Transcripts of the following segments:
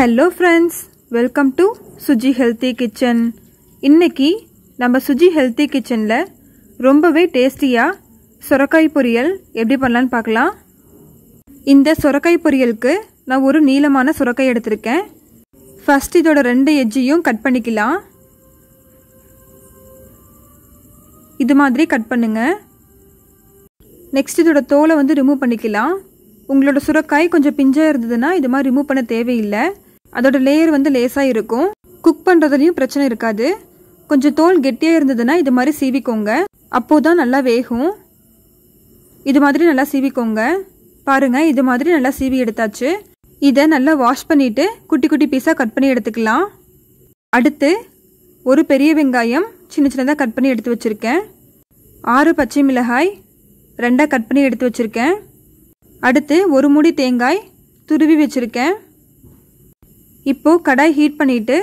Hello friends welcome to Suji healthy kitchen இன்னைக்கு நம்ம Suji healthy கிச்சனில் ரொம்பவே டேஸ்டியாக சுரக்காய் பொரியல் எப்படி பண்ணலான்னு பார்க்கலாம். இந்த சுரக்காய் பொரியலுக்கு நான் ஒரு நீளமான சுரக்காய் எடுத்திருக்கேன். ஃபஸ்ட் இதோட ரெண்டு எஜ்ஜையும் கட் பண்ணிக்கலாம். இது மாதிரி கட் பண்ணுங்க. நெக்ஸ்ட் இதோட தோலை வந்து ரிமூவ் பண்ணிக்கலாம். உங்களோட சுரக்காய் கொஞ்சம் பிஞ்சாக இருந்ததுன்னா இது மாதிரி ரிமூவ் பண்ண தேவையில்லை. அதோட லேயர் வந்து லேசாக இருக்கும். குக் பண்ணுறதுலையும் பிரச்சனை இருக்காது. கொஞ்சம் தோல் கெட்டியாக இருந்ததுன்னா இது மாதிரி சீவிக்கோங்க. அப்போது தான் நல்லா வேகும். இது மாதிரி நல்லா சீவிக்கோங்க. பாருங்கள் இது மாதிரி நல்லா சீவி எடுத்தாச்சு. இதை நல்லா வாஷ் பண்ணிவிட்டு குட்டி குட்டி பீஸாக கட் பண்ணி எடுத்துக்கலாம். அடுத்து ஒரு பெரிய வெங்காயம் சின்ன சின்னதாக கட் பண்ணி எடுத்து வச்சுருக்கேன். ஆறு பச்சை மிளகாய் ரெண்டாக கட் பண்ணி எடுத்து வச்சுருக்கேன். அடுத்து ஒரு மூடி தேங்காய் துருவி வச்சுருக்கேன். இப்போது கடாய் ஹீட் பண்ணிவிட்டு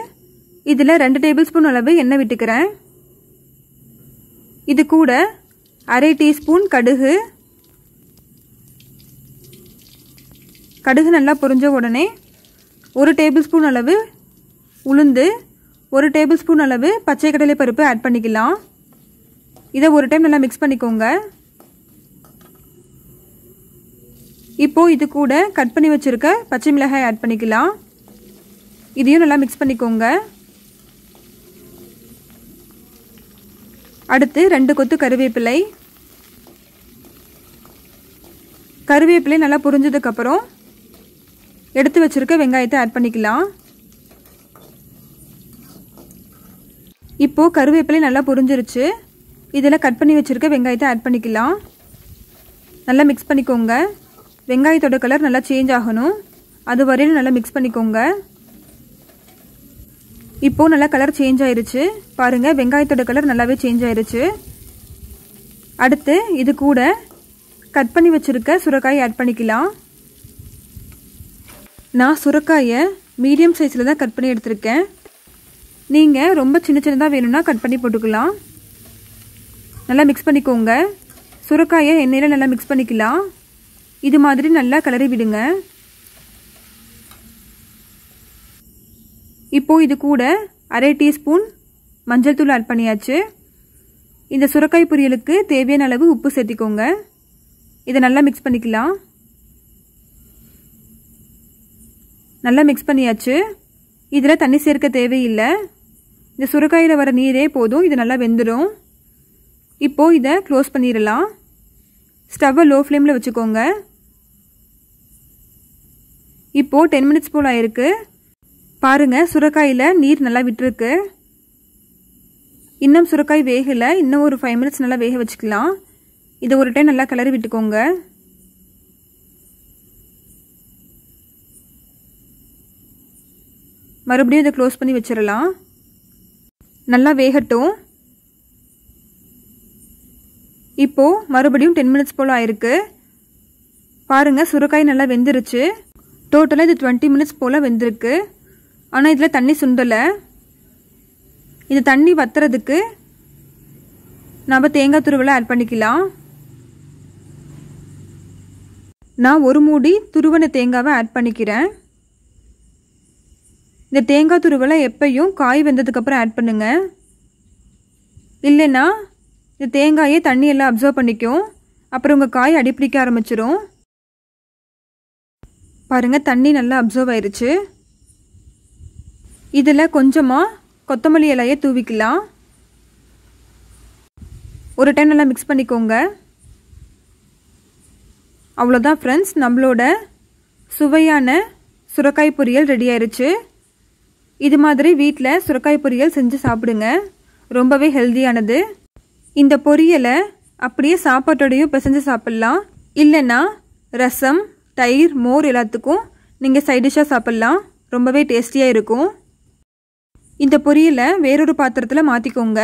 இதில் ரெண்டு டேபிள் ஸ்பூன் அளவு எண்ணெய் விட்டுக்கிறேன். இது கூட அரை டீஸ்பூன் கடுகு. கடுகு நல்லா பொரிஞ்ச உடனே ஒரு டேபிள் ஸ்பூன் அளவு உளுந்து ஒரு டேபிள் ஸ்பூன் அளவு பச்சை கடலை பருப்பு ஆட் பண்ணிக்கலாம். இதை ஒரு டைம் நல்லா மிக்ஸ் பண்ணிக்கோங்க. இப்போது இது கூட கட் பண்ணி வச்சுருக்க பச்சை மிளகாய் ஆட் பண்ணிக்கலாம். இதையும் நல்லா மிக்ஸ் பண்ணிக்கோங்க. அடுத்து ரெண்டு கொத்து கருவேப்பிலை. கருவேப்பிலை நல்லா புரிஞ்சதுக்கப்புறம் எடுத்து வச்சுருக்க வெங்காயத்தை ஆட் பண்ணிக்கலாம். இப்போது கருவேப்பிலை நல்லா புரிஞ்சிருச்சு. இதில் கட் பண்ணி வச்சுருக்க வெங்காயத்தை ஆட் பண்ணிக்கலாம். நல்லா மிக்ஸ் பண்ணிக்கோங்க. வெங்காயத்தோட கலர் நல்லா சேஞ்ச் ஆகணும். அது வரையிலும் நல்லா மிக்ஸ் பண்ணிக்கோங்க. இப்போது நல்லா கலர் சேஞ்ச் ஆயிருச்சு. பாருங்கள் வெங்காயத்தோட கலர் நல்லாவே சேஞ்ச் ஆயிருச்சு. அடுத்து இது கூட கட் பண்ணி வச்சுருக்க சுரக்காயை ஆட் பண்ணிக்கலாம். நான் சுரக்காயை மீடியம் சைஸில் தான் கட் பண்ணி எடுத்திருக்கேன். நீங்கள் ரொம்ப சின்ன சின்னதாக வேணும்னா கட் பண்ணி போட்டுக்கலாம். நல்லா மிக்ஸ் பண்ணிக்கோங்க. சுரக்காயை எண்ணெயில் நல்லா மிக்ஸ் பண்ணிக்கலாம். இது மாதிரி நல்லா கிளறி விடுங்க. இப்போது இது கூட அரை டீஸ்பூன் மஞ்சள் தூள் ஆட் பண்ணியாச்சு. இந்த சுரக்காய் பொரியலுக்கு தேவையான அளவு உப்பு சேர்த்திக்கோங்க. இதை நல்லா மிக்ஸ் பண்ணிக்கலாம். நல்லா மிக்ஸ் பண்ணியாச்சு. இதில் தண்ணி சேர்க்க தேவையில்லை. இந்த சுரக்காயில் வர நீரே போதும். இது நல்லா வெந்துடும் இப்போது இதை க்ளோஸ் பண்ணிடலாம். ஸ்டவ்வை லோ ஃப்ளேமில் வச்சுக்கோங்க. இப்போது டென் மினிட்ஸ் போல் ஆயிருக்கு. பாருங்கள் சுரக்காயில் நீர் நல்லா விட்டுருக்கு. இன்னும் சுரக்காய் வேகலை. இன்னும் ஒரு ஃபைவ் மினிட்ஸ் நல்லா வேக வச்சுக்கலாம். இதை ஒரு டைம் நல்லா கிளறி விட்டுக்கோங்க. மறுபடியும் இதை க்ளோஸ் பண்ணி வச்சிடலாம். நல்லா வேகட்டும். இப்போது மறுபடியும் டென் மினிட்ஸ் போல் ஆயிருக்கு. பாருங்கள் சுரக்காய் நல்லா வெந்துருச்சு. டோட்டலாக இது டுவெண்ட்டி மினிட்ஸ் போல் வெந்திருக்கு. ஆனால் இதில் தண்ணி சுண்டலை. இந்த தண்ணி வத்துறதுக்கு நம்ம தேங்காய் துருவலை ஆட் பண்ணிக்கலாம். நான் ஒரு மூடி துருவன தேங்காவை ஆட் பண்ணிக்கிறேன். இந்த தேங்காய் துருவலை எப்பையும் காய் வெந்ததுக்கப்புறம் ஆட் பண்ணுங்கள் இல்லைன்னா இந்த தேங்காயே தண்ணி எல்லாம் அப்சர்வ் பண்ணிக்கும். அப்புறம் உங்கள் காய் அடிப்பிடிக்க ஆரம்பிச்சிடும் பாருங்கள் தண்ணி நல்லா அப்சர்வ் ஆயிருச்சு. இதில் கொஞ்சமாக கொத்தமல்லி இலையை தூவிக்கலாம். ஒரு டைம் நல்லா மிக்ஸ் பண்ணிக்கோங்க. அவ்வளோதான் ஃப்ரெண்ட்ஸ் நம்மளோட சுவையான சுரக்காய் பொரியல் ரெடி ஆயிடுச்சு இது மாதிரி வீட்டில் சுரக்காய் பொரியல் செஞ்சு சாப்பிடுங்க. ரொம்பவே ஹெல்த்தியானது இந்த பொரியலை அப்படியே சாப்பாட்டோடையும் பிசைஞ்சு சாப்பிட்லாம். இல்லைன்னா ரசம் தயிர் மோர் எல்லாத்துக்கும் நீங்கள் சைடிஷாக சாப்பிட்லாம். ரொம்பவே டேஸ்டியாக இருக்கும். இந்த பொரியலை வேறொரு பாத்திரத்தில் மாற்றிக்கோங்க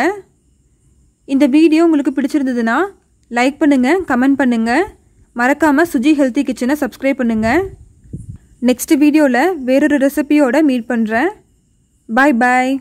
இந்த வீடியோ உங்களுக்கு பிடிச்சிருந்ததுன்னா லைக் பண்ணுங்கள் கமெண்ட் பண்ணுங்கள் மறக்காமல் சுஜி ஹெல்த்தி கிச்சனை சப்ஸ்கிரைப் பண்ணுங்கள் நெக்ஸ்ட் வீடியோவில் வேறொரு ரெசிபியோட மீட் பண்ணுறேன் பாய் பாய்.